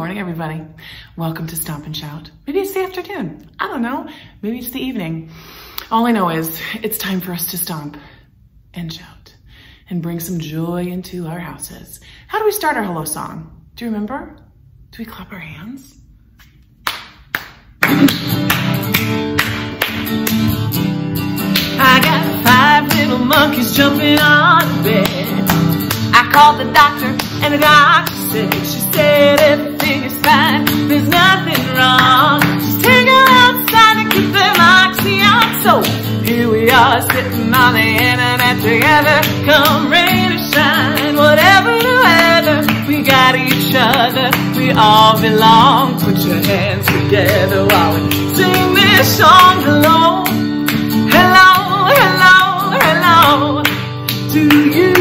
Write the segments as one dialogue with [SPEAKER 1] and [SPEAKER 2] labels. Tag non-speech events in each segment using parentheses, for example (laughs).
[SPEAKER 1] morning, everybody. Welcome to Stomp and Shout. Maybe it's the afternoon. I don't know. Maybe it's the evening. All I know is it's time for us to stomp and shout and bring some joy into our houses. How do we start our hello song? Do you remember? Do we clap our hands? I got five little monkeys jumping on bed. I called the doctor and the doctor said, she said everything is fine, there's nothing wrong. Take them outside and keep them oxygen. So here we are sitting on the internet together, come rain or shine, whatever the weather, we got each other, we all belong. Put your hands together while we sing this song. Hello, hello, hello, hello to you.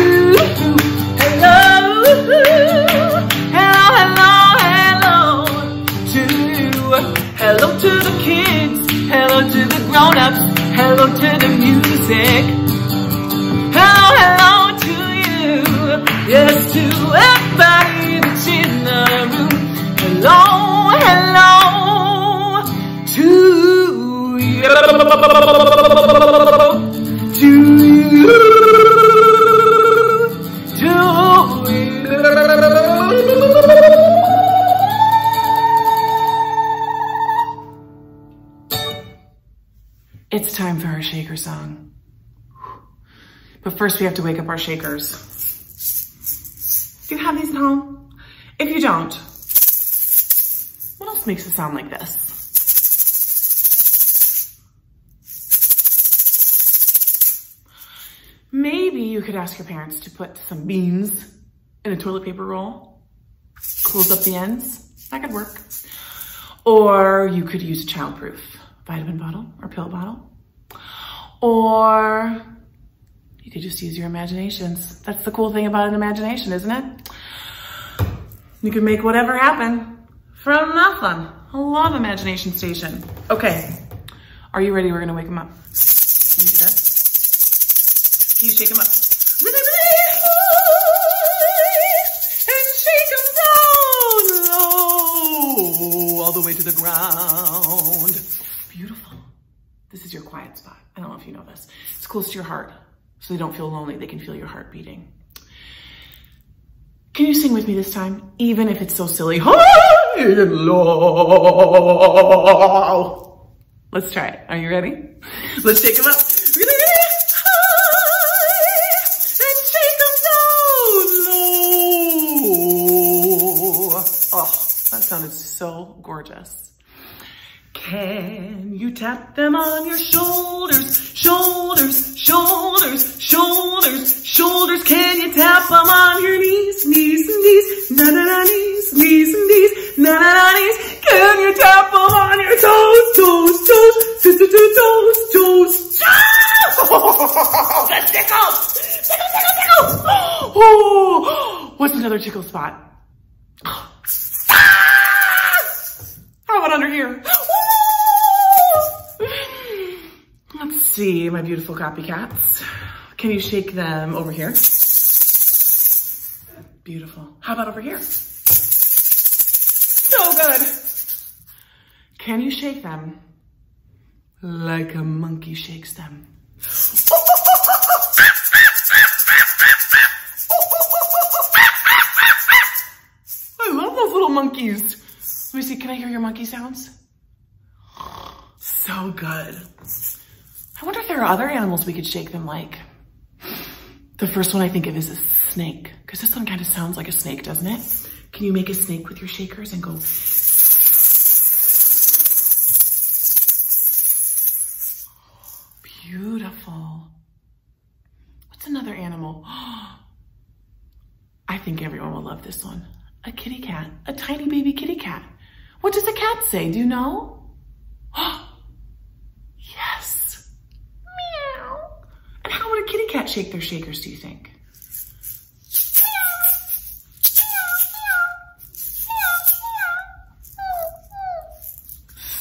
[SPEAKER 1] Hello to the kids, hello to the grown-ups, hello to the music. Hello, hello to you. Yes, to everybody that's in the room. Hello, hello to you. To you. Shaker song. But first we have to wake up our shakers. Do you have these at home? If you don't, what else makes it sound like this? Maybe you could ask your parents to put some beans in a toilet paper roll, close up the ends. That could work. Or you could use a childproof vitamin bottle or pill bottle. Or you could just use your imaginations. That's the cool thing about an imagination, isn't it? You can make whatever happen from nothing. I love Imagination Station. Okay, are you ready? We're gonna wake him up. Can you do that? Can you shake them up? And shake them down all the way to the ground. Beautiful. This is your quiet spot. I don't know if you know this. It's close to your heart, so they don't feel lonely. They can feel your heart beating. Can you sing with me this time? Even if it's so silly. (laughs) Let's try it. Are you ready? Let's shake them up. Oh, that sounded so gorgeous. Can you tap them on your shoulders, shoulders, shoulders, shoulders, shoulders? Can you tap them on your knees, knees, knees, na na na knees, knees, knees, na na na knees? Can you tap them on your toes, toes, toes, toes, toes, toes, toes, toes? (laughs) The tickles, tickle, tickle, tickle. (gasps) Oh, what's another tickle spot? (gasps) How about under here? See, my beautiful copycats. Can you shake them over here? Beautiful. How about over here? So good. Can you shake them like a monkey shakes them? I love those little monkeys. Let me see, can I hear your monkey sounds? So good. I wonder if there are other animals we could shake them like. The first one I think of is a snake, because this one kind of sounds like a snake, doesn't it? Can you make a snake with your shakers and go? Beautiful. What's another animal? (gasps) I think everyone will love this one. A kitty cat, a tiny baby kitty cat. What does a cat say? Do you know? (gasps) Meow. And how would a kitty cat shake their shakers, do you think?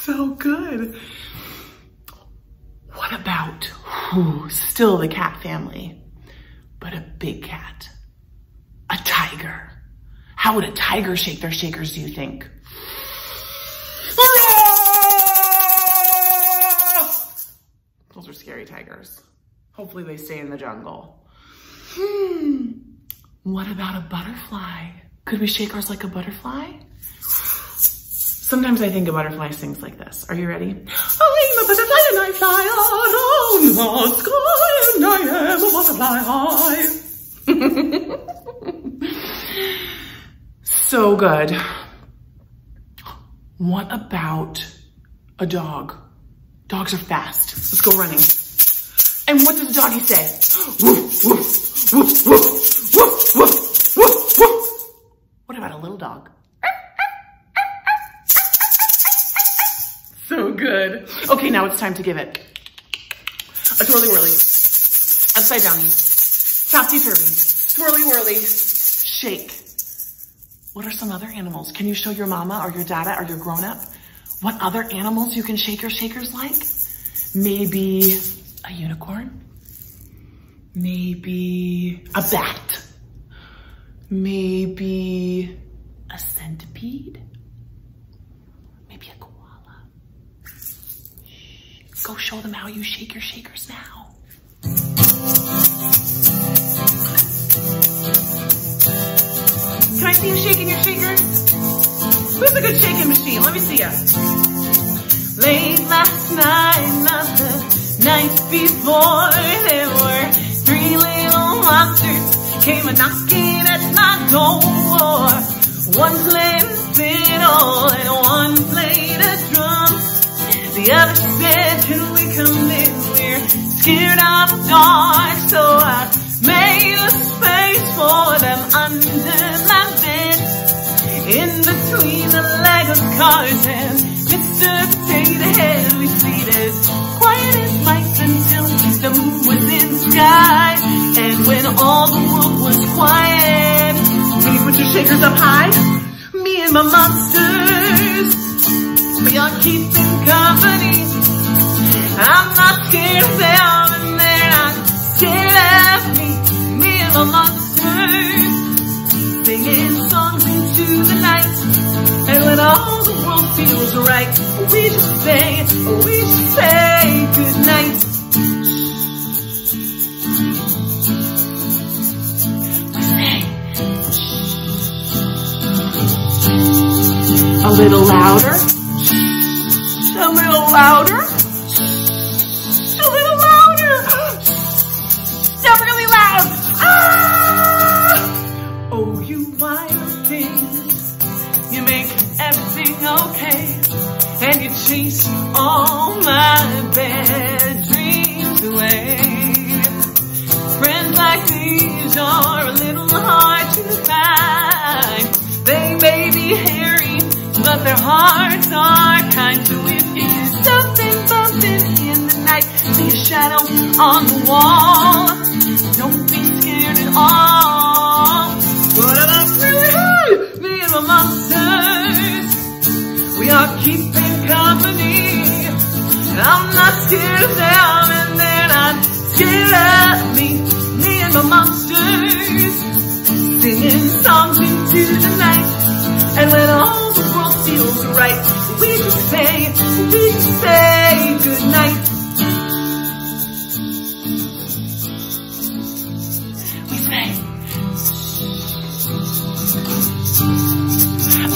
[SPEAKER 1] So good. What about, ooh, still the cat family, but a big cat, a tiger? How would a tiger shake their shakers, do you think? Those are scary tigers. Hopefully they stay in the jungle. Hmm. What about a butterfly? Could we shake ours like a butterfly? Sometimes I think a butterfly sings like this. Are you ready? I'm a butterfly and I fly around the sky and I am a butterfly. so good. What about a dog? Dogs are fast. Let's go running. And what does the doggy say? Woof, woof, woof, woof, woof, woof, woof, woof. What about a little dog? So good. Okay, now it's time to give it a twirly whirly, upside down, topsy turvy, swirly whirly, shake. What are some other animals? Can you show your mama or your dada or your grown up what other animals you can shake your shakers like? Maybe a unicorn, maybe a bat, maybe a centipede, maybe a koala. Go show them how you shake your shakers now. Can I see you shaking your shakers? Who's a good shaking machine? Let me see ya. Late last night, night before, there were three little monsters came a knocking at my door. One played a fiddle and one played a drum. The other said, can we come in? We're scared of dark, so I made a space for them under my bed. In between the Lego cars and Mr. Potato Head, we see as as mice until the moon was in the sky. And when all the world was quiet, you put your shakers up high? Me and my monsters, we are keeping company. I'm not scared of them and they're not scared of me. Me and my monsters, singing songs into the night. And when all the world feels right, we just say, we just say little on the wall, don't be scared at all. What about me? Me and my monsters, we are keeping company. I'm not scared of them and they're not scared of me. Me and my monsters, singing songs into the night. And when all the world feels right, we just say, we just say good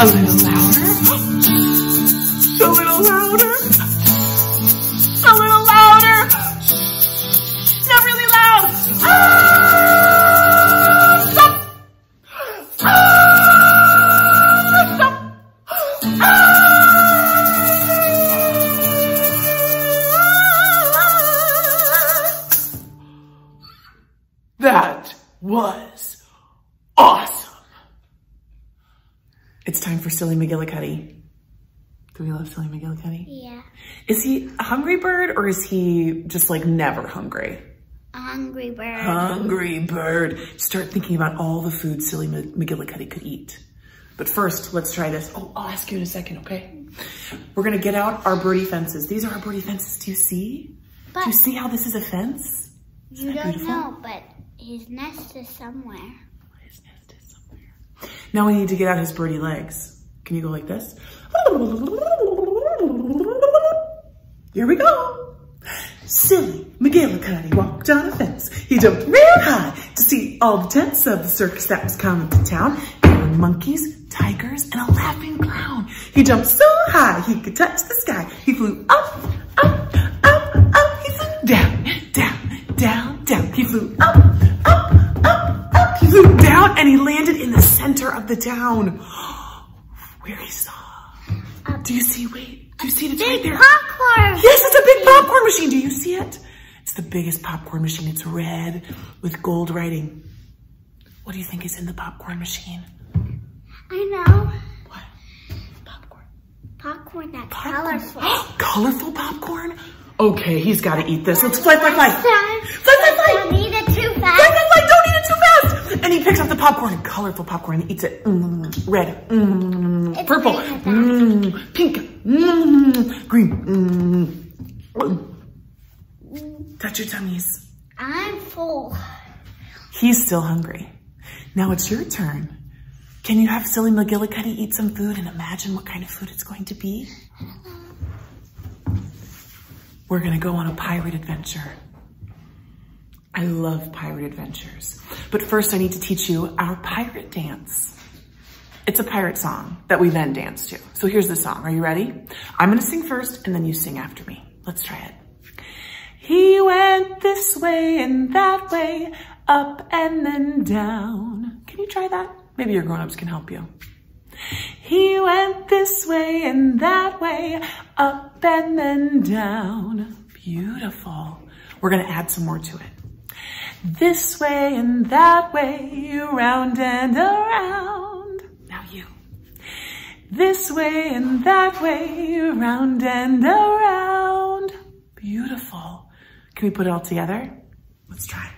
[SPEAKER 1] a little louder, Silly McGillicuddy. Do we love Silly McGillicuddy?
[SPEAKER 2] Yeah.
[SPEAKER 1] Is he a hungry bird or is he just like never hungry?
[SPEAKER 2] A hungry bird.
[SPEAKER 1] Hungry bird. Start thinking about all the food Silly McGillicuddy could eat. But first, let's try this. Oh, I'll ask you in a second, okay? We're gonna get out our birdie fences. These are our birdie fences. Do you see? Do you see how this is a fence?
[SPEAKER 2] you
[SPEAKER 1] that
[SPEAKER 2] don't
[SPEAKER 1] beautiful?
[SPEAKER 2] know, but his nest is somewhere.
[SPEAKER 1] His nest is somewhere. Now we need to get out his birdie legs. Can you go like this? Here we go. Silly McGillicuddy walked on a fence. He jumped real high to see all the tents of the circus that was coming to town. There were monkeys, tigers, and a laughing clown. He jumped so high he could touch the sky. He flew up, up, up, up. He flew down, down, down, down. He flew up, up, up, up. He flew down and he landed in the center of the town. Where he saw. Um, do you see, wait, do you see it? It's right there.
[SPEAKER 2] Popcorn.
[SPEAKER 1] Yes, it's a big popcorn machine. Do you see it? It's the biggest popcorn machine. It's red with gold writing. What do you think is in the popcorn machine?
[SPEAKER 2] I know.
[SPEAKER 1] What? Popcorn.
[SPEAKER 2] Popcorn that's
[SPEAKER 1] Popcorn.
[SPEAKER 2] colorful. (gasps)
[SPEAKER 1] Colorful popcorn? Okay, he's got to eat this. Let's fly, fly, fly. Fly,
[SPEAKER 2] Fly,
[SPEAKER 1] fly, fly.
[SPEAKER 2] Don't eat it too
[SPEAKER 1] Fly, fly, And he picks up the popcorn, colorful popcorn, and eats it. Mm, red, mm, purple, mm, pink, mm, green. Mm. Touch your tummies.
[SPEAKER 2] I'm full.
[SPEAKER 1] He's still hungry. Now it's your turn. Can you have Silly McGillicuddy eat some food and imagine what kind of food it's going to be? We're gonna go on a pirate adventure. I love pirate adventures. But first I need to teach you our pirate dance. It's a pirate song that we then dance to. So here's the song. Are you ready? I'm gonna sing first and then you sing after me. Let's try it. He went this way and that way, up and then down. Can you try that? Maybe your grown-ups can help you. He went this way and that way, up and then down. Beautiful. We're gonna add some more to it. This way and that way, round and around. Now you. This way and that way, round and around. Beautiful. Can we put it all together? Let's try.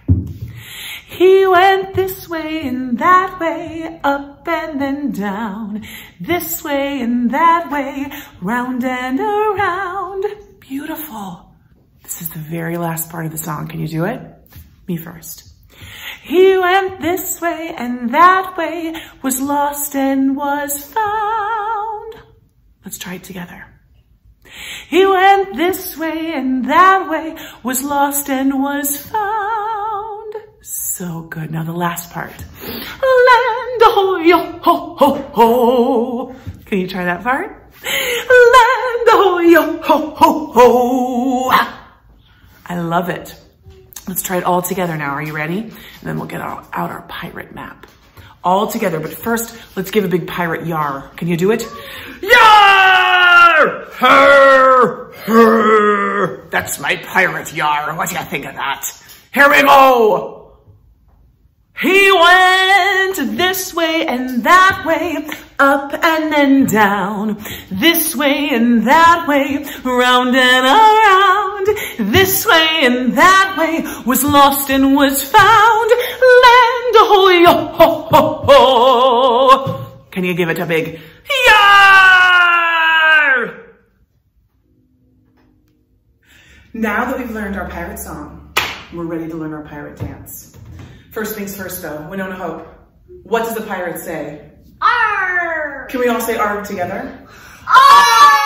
[SPEAKER 1] He went this way and that way, up and then down. This way and that way, round and around. Beautiful. This is the very last part of the song. Can you do it? Me first. He went this way and that way, was lost and was found. Let's try it together. He went this way and that way, was lost and was found. So good. Now the last part. Land ho yo ho ho ho. Can you try that part? Land ho yo ho ho ho. I love it. Let's try it all together now. Are you ready? And then we'll get out, out our pirate map. All together, but first, let's give a big pirate yar. Can you do it? Yar! Her! Her! That's my pirate yar. What do you think of that? Here we go! He went this way and that way, up and then down. This way and that way, round and around. This way and that way, was lost and was found. Land ho yo ho ho ho. Can you give it a big yar? Now that we've learned our pirate song, we're ready to learn our pirate dance. First things first though, Winona Hope, what does the pirate say?
[SPEAKER 2] Arr!
[SPEAKER 1] Can we all say arg together?
[SPEAKER 2] Arg!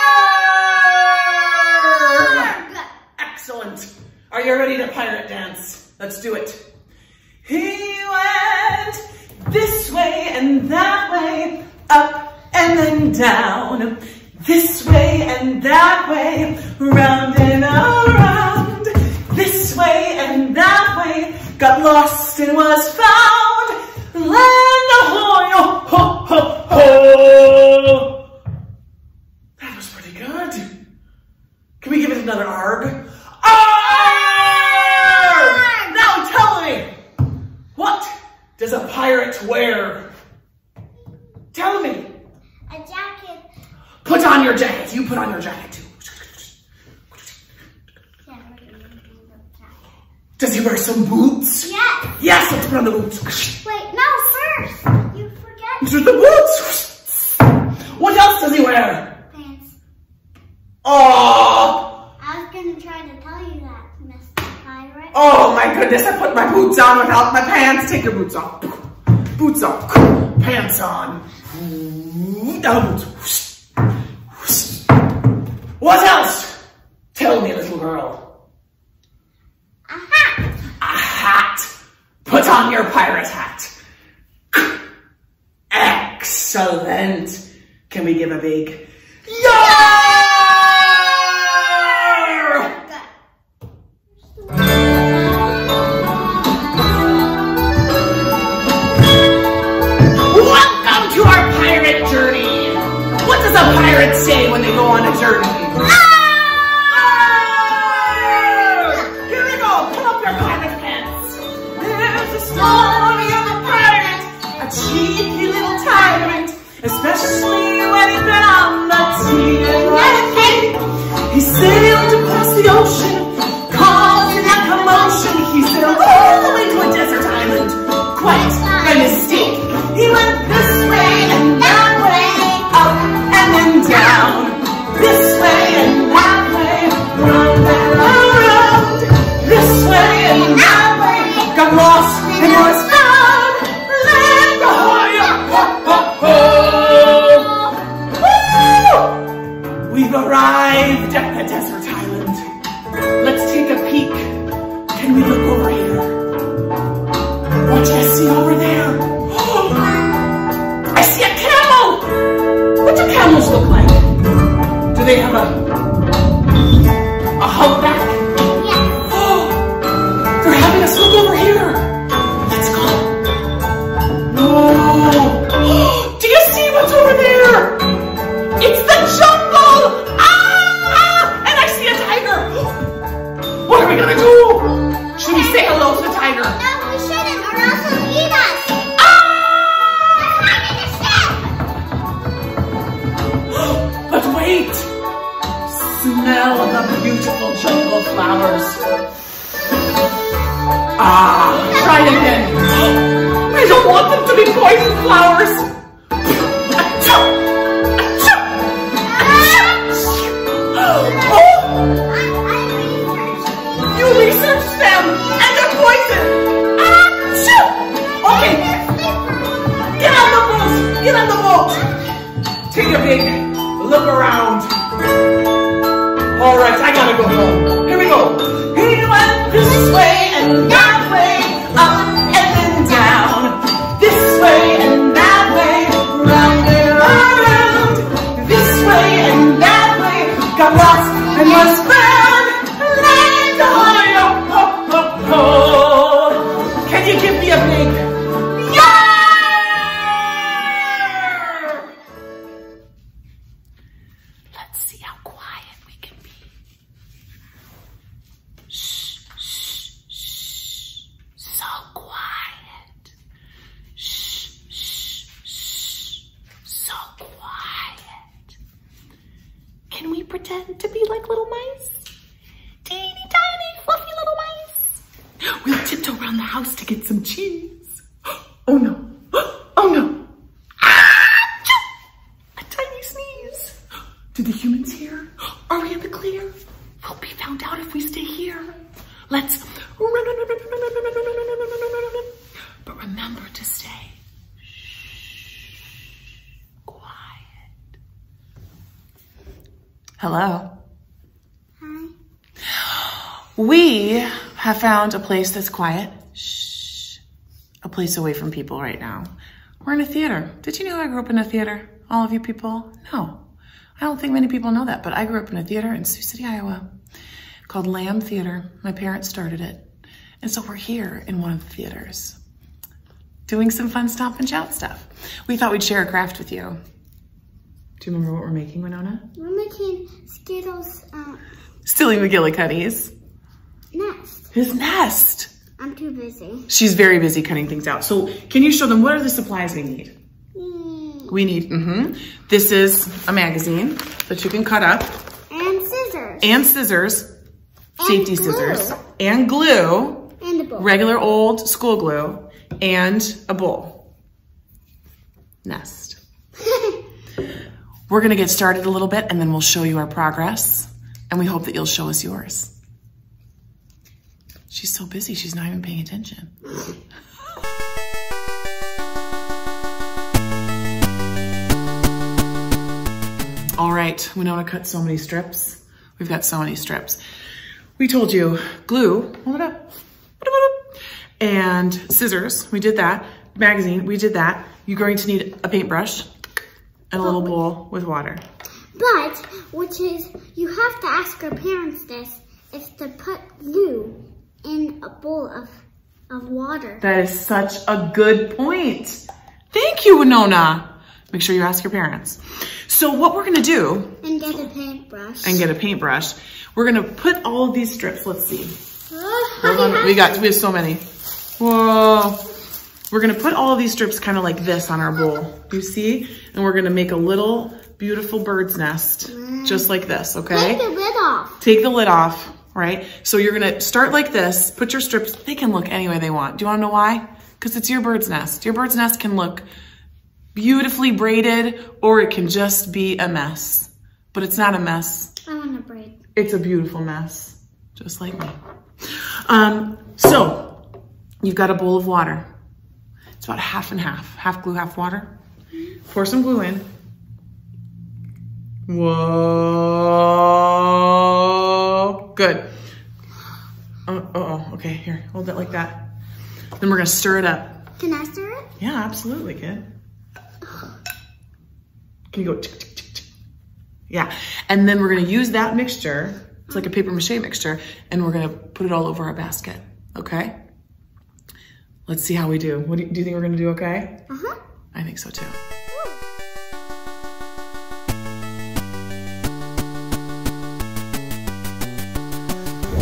[SPEAKER 1] Excellent. Are you ready to pirate dance? Let's do it. He went this way and that way, up and then down. This way and that way, round and around. This way and that way, got lost and was found. Oh, ho. That was pretty good. Can we give it another arg? Arg! Now tell me, what does a pirate wear? Tell me.
[SPEAKER 2] A jacket.
[SPEAKER 1] Put on your jacket. You put on your jacket too.
[SPEAKER 2] Yeah, we're gonna do the jacket.
[SPEAKER 1] Does he wear some boots?
[SPEAKER 2] Yes.
[SPEAKER 1] Yes, let's put on the boots.
[SPEAKER 2] Wait, no, first. You forget
[SPEAKER 1] To the boots. What else does he wear?
[SPEAKER 2] pants.
[SPEAKER 1] Oh,
[SPEAKER 2] I was gonna try to tell you that, Mr. Pirate.
[SPEAKER 1] oh my goodness, I put my boots on without my pants. Take your boots off. boots off, pants on, down boots. What else? Tell me, little girl.
[SPEAKER 2] A hat.
[SPEAKER 1] A hat. Put on your pirate hat. Excellent. Can we give a big? Welcome to our pirate journey. What does a pirate say when they go on a journey? We pretend to be like little mice? Teeny tiny, fluffy little mice. We'll tiptoe around the house to get some cheese. (gasps) Oh no. Found a place that's quiet. Shh. A place away from people right now. We're in a theater. Did you know I grew up in a theater? All of you people? No. I don't think many people know that, but I grew up in a theater in Sioux City, Iowa called Lamb Theater. My parents started it. And so we're here in one of the theaters doing some fun stomp and shout stuff. We thought we'd share a craft with you. Do you remember what we're making, Winona?
[SPEAKER 2] We're making Skittles uh,
[SPEAKER 1] Stealing McGillicuddy's.
[SPEAKER 2] Nest.
[SPEAKER 1] His nest.
[SPEAKER 2] I'm too busy.
[SPEAKER 1] She's very busy cutting things out. So can you show them what are the supplies we need?
[SPEAKER 2] Mm.
[SPEAKER 1] We need, mm-hmm. This is a magazine that you can cut up
[SPEAKER 2] And scissors.
[SPEAKER 1] and scissors,
[SPEAKER 2] And
[SPEAKER 1] safety
[SPEAKER 2] glue.
[SPEAKER 1] scissors, and glue,
[SPEAKER 2] And a bowl.
[SPEAKER 1] regular old school glue, and a bowl. Nest. (laughs) We're gonna get started a little bit and then we'll show you our progress and we hope that you'll show us yours. She's so busy, she's not even paying attention. (laughs) All right, Winona cut so many strips. We've got so many strips. We told you glue, hold it up, and scissors, we did that. Magazine, we did that. You're going to need a paintbrush and a little bowl with water.
[SPEAKER 2] But, which is, you have to ask your parents this, is to put glue in a bowl of, of water.
[SPEAKER 1] That is such a good point. Thank you, Winona. Make sure you ask your parents. So what we're gonna do,
[SPEAKER 2] And get a paintbrush.
[SPEAKER 1] and get a paintbrush, we're gonna put all of these strips, let's see.
[SPEAKER 2] Oh,
[SPEAKER 1] we got, we have so many. Whoa. We're gonna put all of these strips kind of like this on our bowl. You see? And we're gonna make a little beautiful bird's nest, just like this, okay?
[SPEAKER 2] Take the lid off.
[SPEAKER 1] Take the lid off, right? So you're gonna start like this, put your strips, they can look any way they want. Do you wanna know why? Because it's your bird's nest. Your bird's nest can look beautifully braided or it can just be a mess. But it's not a mess,
[SPEAKER 2] I want to braid.
[SPEAKER 1] it's a beautiful mess, just like me. Um, so you've got a bowl of water. It's about half and half, half glue, half water. Pour some glue in. Whoa, good. Oh, uh oh, okay, here, hold it like that. Then we're gonna stir it up.
[SPEAKER 2] Can I stir it?
[SPEAKER 1] Yeah, absolutely, kid. Can you go tick, tick, tick? Yeah, and then we're gonna use that mixture, it's like a paper mache mixture, and we're gonna put it all over our basket, okay? Let's see how we do. What do you, do you think we're gonna do okay?
[SPEAKER 2] Uh-huh.
[SPEAKER 1] I think so too.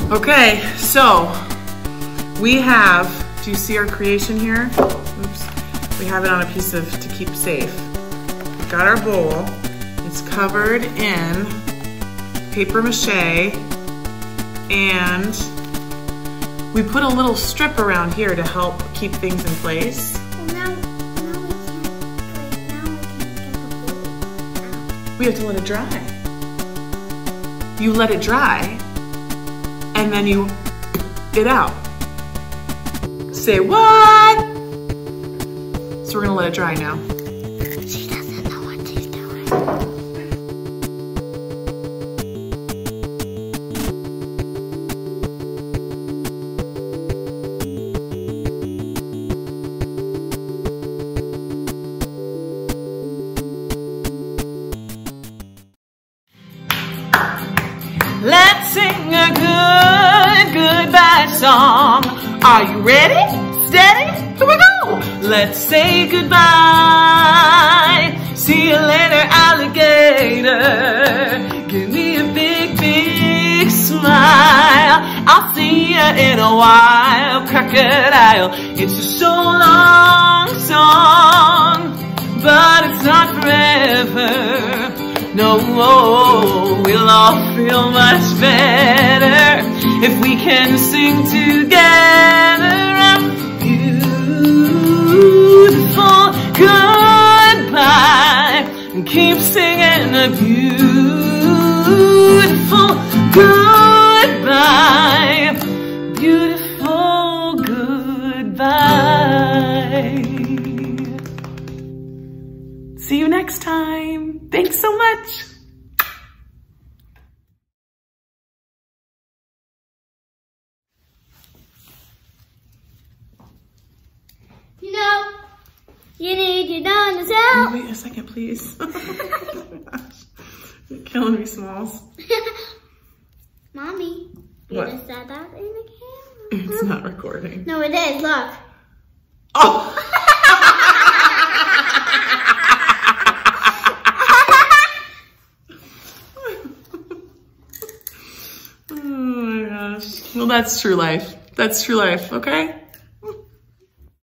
[SPEAKER 1] Okay, so we have, do you see our creation here? Oops. We have it on a piece of to keep safe. We've got our bowl. It's covered in paper mache and we put a little strip around here to help keep things in place.
[SPEAKER 2] Well, now, now we can't, wait, now we can't get the glue.
[SPEAKER 1] We have to let it dry. You let it dry, and then you it out. Say what? So we're gonna let it dry now.
[SPEAKER 3] Ready? Steady? Here we go. Let's say goodbye. See you later, alligator. Give me a big, big smile. I'll see you in a while, crocodile. It's a so long song, but it's not forever. No, we'll all feel much better if we can sing together a beautiful goodbye and keep singing a beautiful goodbye, beautiful goodbye. See you next time. Thanks so much.
[SPEAKER 2] You know, you need your dinosaur. help.
[SPEAKER 1] Wait a second, please. oh. (laughs) You're killing me, Smalls. (laughs)
[SPEAKER 2] Mommy, you just said that in the camera.
[SPEAKER 1] It's not recording.
[SPEAKER 2] No, it is. Look.
[SPEAKER 1] Oh! (laughs) oh my gosh. Well, that's true life. That's true life, okay?